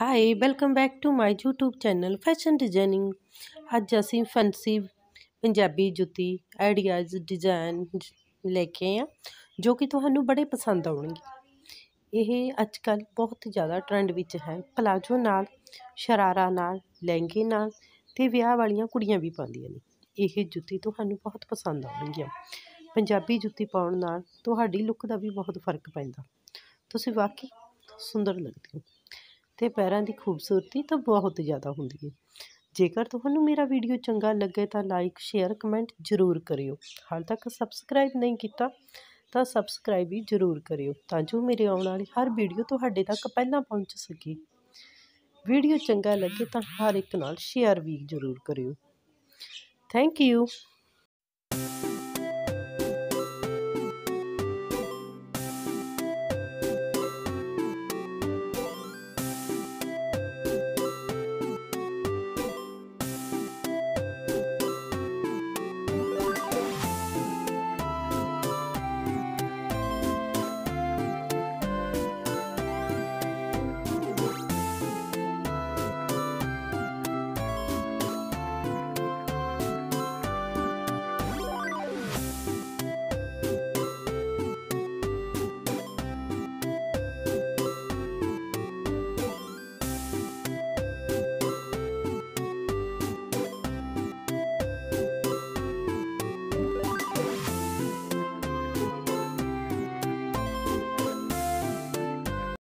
Hi welcome back to my YouTube channel fashion designing ਅੱਜ ਅਸੀਂ fancy Punjabi ਜੁੱਤੀ ideas design ਲੈ ਕੇ ਆਏ ਆ ਜੋ ਕਿ ਤੁਹਾਨੂੰ ਬੜੇ ਪਸੰਦ ਆਉਣਗੇ। ਇਹ ਅੱਜ ਕੱਲ ਬਹੁਤ ਜ਼ਿਆਦਾ ਟ੍ਰੈਂਡ ਵਿੱਚ ਹੈ। ਪਲਾਜੋ ਨਾਲ, ਸ਼ਰਾਰਾ ਨਾਲ, ਲਹਿੰਗੇ ਨਾਲ ਤੇ ਵਿਆਹ ਵਾਲੀਆਂ ਕੁੜੀਆਂ ਵੀ ਪਾਉਂਦੀਆਂ ਨੇ। ਇਹ ਜੁੱਤੀ ਤੁਹਾਨੂੰ ਬਹੁਤ ਪਸੰਦ ਆਉਣਗੀਆਂ। ਪੰਜਾਬੀ ਜੁੱਤੀ ਪਾਉਣ ਨਾਲ ਤੁਹਾਡੀ ਲੁੱਕ ਦਾ ਵੀ ਬਹੁਤ ਫ਼ਰਕ ਪੈਂਦਾ। ਤੁਸੀਂ ਵਾਕਈ ਸੁੰਦਰ ਲੱਗਦੇ ਹੋ। ਤੇ ਪੈਰਾਂ ਦੀ ਖੂਬਸੂਰਤੀ ਤਾਂ ਬਹੁਤ ਜ਼ਿਆਦਾ ਹੁੰਦੀ ਹੈ। ਜੇਕਰ ਤੁਹਾਨੂੰ ਮੇਰਾ ਵੀਡੀਓ ਚੰਗਾ ਲੱਗੇ ਤਾਂ ਲਾਈਕ ਸ਼ੇਅਰ ਕਮੈਂਟ ਜ਼ਰੂਰ ਕਰਿਓ। ਹਾਲ ਤੱਕ ਸਬਸਕ੍ਰਾਈਬ ਨਹੀਂ ਕੀਤਾ ਤਾਂ ਸਬਸਕ੍ਰਾਈਬ ਵੀ ਜ਼ਰੂਰ ਕਰਿਓ ਤਾਂ ਜੋ ਮੇਰੇ ਆਉਣ ਵਾਲੀ ਹਰ ਵੀਡੀਓ ਤੁਹਾਡੇ ਤੱਕ ਪਹਿਲਾਂ ਪਹੁੰਚ ਸਕੇ। ਵੀਡੀਓ ਚੰਗਾ ਲੱਗੇ ਤਾਂ ਹਰ ਇੱਕ ਨਾਲ ਸ਼ੇਅਰ ਵੀ ਜ਼ਰੂਰ ਕਰਿਓ। Thank you